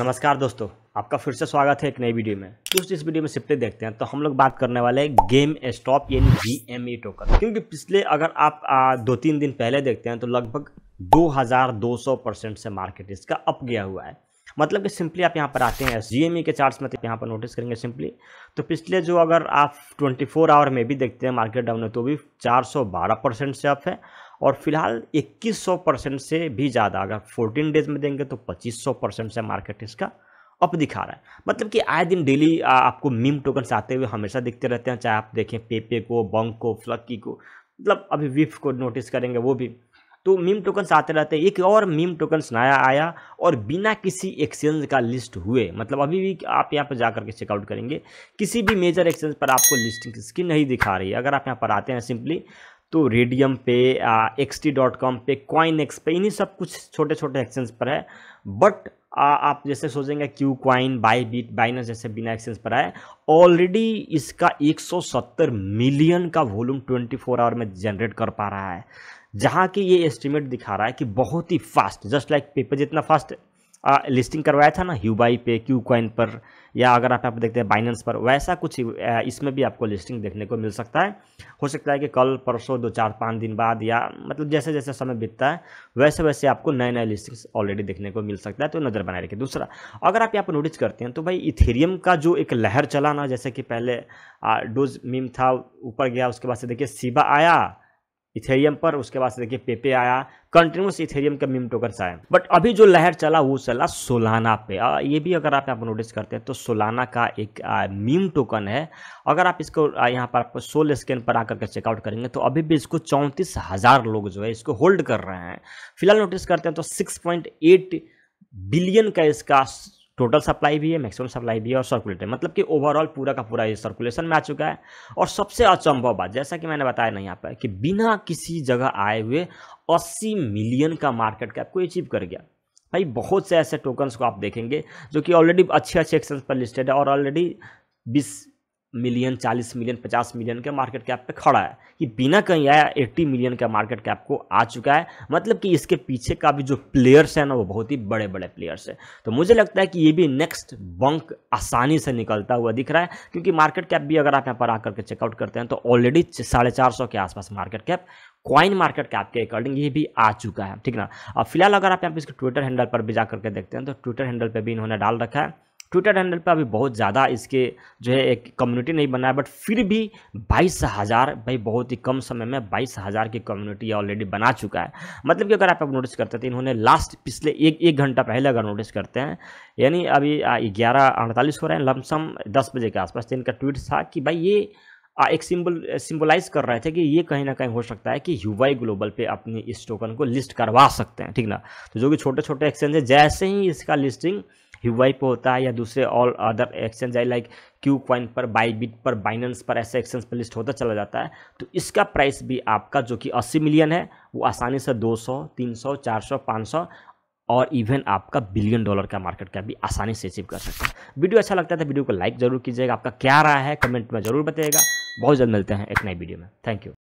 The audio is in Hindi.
नमस्कार दोस्तों आपका फिर से स्वागत है एक नई वीडियो में। दोस्तों इस वीडियो में सिप्टली देखते हैं तो हम लोग बात करने वाले हैं गेम स्टॉप यानी जी एम ई टोकन क्योंकि पिछले अगर आप आ, दो तीन दिन पहले देखते हैं तो लगभग 2200 परसेंट से मार्केट इसका अप गया हुआ है। मतलब कि सिंपली आप यहाँ पर आते हैं जी ई के चार्ट्स में तो यहाँ पर नोटिस करेंगे सिंपली तो पिछले जो अगर आप 24 आवर में भी देखते हैं मार्केट डाउन है तो भी 412 परसेंट से अप है। और फ़िलहाल 2100 परसेंट से भी ज़्यादा, अगर 14 डेज़ में देंगे तो 2500 परसेंट से मार्केट इसका अप दिखा रहा है। मतलब कि आए दिन डेली आपको मीम टोकन्स आते हुए हमेशा दिखते रहते हैं, चाहे आप देखें पेपे को, बंक को, फ्लक्की को मतलब अभी विफ को नोटिस करेंगे, वो भी। तो मीम टोकन्स आते रहते हैं। एक और मीम टोकन्स नया आया और बिना किसी एक्सचेंज का लिस्ट हुए मतलब अभी भी आप यहाँ पर जाकर के चेकआउट करेंगे, किसी भी मेजर एक्सचेंज पर आपको लिस्टिंग इसकी नहीं दिखा रही है। अगर आप यहाँ पर आते हैं सिंपली तो रेडियम पे एक्स टी डॉट कॉम पे कॉइन एक्स पे, इन्हीं सब कुछ छोटे छोटे एक्सचेंज पर है। बट आप जैसे सोचेंगे KuCoin Bybit Binance जैसे बिना एक्सचेंज पर है ऑलरेडी इसका 170 मिलियन का वॉल्यूम 24 आवर में जनरेट कर पा रहा है। जहाँ की ये एस्टिमेट दिखा रहा है कि बहुत ही फास्ट जस्ट लाइक पेपर जितना फास्ट आ, लिस्टिंग करवाया था ना ह्यूबाई पे क्यू कॉइन पर या अगर आप, आप देखते हैं बाइनेंस पर वैसा कुछ इसमें भी आपको लिस्टिंग देखने को मिल सकता है। हो सकता है कि कल परसों दो चार पाँच दिन बाद या मतलब जैसे जैसे समय बीतता है वैसे वैसे आपको नए नए लिस्टिंग्स ऑलरेडी देखने को मिल सकता है तो नज़र बनाए रखिए। दूसरा अगर आप यहाँ पर नोटिस करते हैं तो भाई इथेरियम का जो एक लहर चला ना जैसे कि पहले डोज मीम था ऊपर गया उसके बाद से देखिए सीबा आया इथेरियम पर उसके बाद देखिए पेपे आया कंटिन्यूस इथेरियम का मीम टोकन्स आए बट अभी जो लहर चला वो चला सोलाना पे। आ, ये भी अगर आप यहाँ पर नोटिस करते हैं तो सोलाना का एक आ, मीम टोकन है। अगर आप इसको यहाँ पर आपको सोल स्कैन पर आकर के चेकआउट करेंगे तो अभी भी इसको चौंतीस हज़ार लोग जो है इसको होल्ड कर रहे हैं। फ़िलहाल नोटिस करते हैं तो सिक्स बिलियन का इसका टोटल सप्लाई भी है, मैक्सिमम सप्लाई भी है और सर्कुलेटर मतलब कि ओवरऑल पूरा का पूरा ये सर्कुलेशन में आ चुका है। और सबसे अचंभव बात, जैसा कि मैंने बताया नहीं यहाँ पर, कि बिना किसी जगह आए हुए 80 मिलियन का मार्केट कैप को अचीव कर गया। भाई, बहुत से ऐसे टोकन्स को आप देखेंगे जो कि ऑलरेडी अच्छे अच्छे एक्सचेंज पर लिस्टेड है और ऑलरेडी बीस मिलियन, चालीस मिलियन, पचास मिलियन के मार्केट कैप पे खड़ा है। कि बिना कहीं आया एट्टी मिलियन का मार्केट कैप को आ चुका है। मतलब कि इसके पीछे का भी जो प्लेयर्स हैं ना, वो बहुत ही बड़े बड़े प्लेयर्स हैं। तो मुझे लगता है कि ये भी नेक्स्ट बंक आसानी से निकलता हुआ दिख रहा है, क्योंकि मार्केट कैप भी अगर आप यहाँ पर आकर के चेकआउट करते हैं तो ऑलरेडी साढ़े के आसपास market cap coin market cap के अकॉर्डिंग ये भी आ चुका है, ठीक ना? अब फ़िलहाल अगर आप यहाँ पर इसके ट्विटर हैंडल पर भी जा करके देखते हैं तो ट्विटर हैंडल पर भी इन्होंने डाल रखा है। ट्विटर हैंडल पर अभी बहुत ज़्यादा इसके जो है एक कम्युनिटी नहीं बना है बट फिर भी बाईस हज़ार, भाई बहुत ही कम समय में बाईस हज़ार की कम्युनिटी ऑलरेडी बना चुका है। मतलब कि अगर आप नोटिस करते थे, इन्होंने लास्ट पिछले एक एक घंटा पहले अगर नोटिस करते हैं, यानी अभी ग्यारह अड़तालीस हो रहे हैं, लमसम दस बजे के आसपास। तो इनका ट्वीट था कि भाई ये एक सिंबल सिंबलाइज कर रहे थे कि ये कहीं ना कहीं हो सकता है कि यूवाई ग्लोबल पे अपनी इस टोकन को लिस्ट करवा सकते हैं, ठीक ना? तो जो कि छोटे छोटे एक्सचेंज है जैसे ही इसका लिस्टिंग ह्यूवाई पे होता है या दूसरे all other exchange I like KuCoin पर बाई बिट पर बाइनेंस पर ऐसे एक्सचेंज पर लिस्ट होता चला जाता है। तो इसका प्राइस भी आपका जो कि 80 मिलियन है वो आसानी से 200, 300, 400, 500 और इवन आपका बिलियन डॉलर का मार्केट कैप भी आसानी से अचीव कर सकते हैं। वीडियो अच्छा लगता है तो वीडियो को लाइक ज़रूर कीजिएगा। आपका क्या रहा है कमेंट में ज़रूर बताइएगा। बहुत जल्द मिलते हैं एक नई वीडियो में। Thank you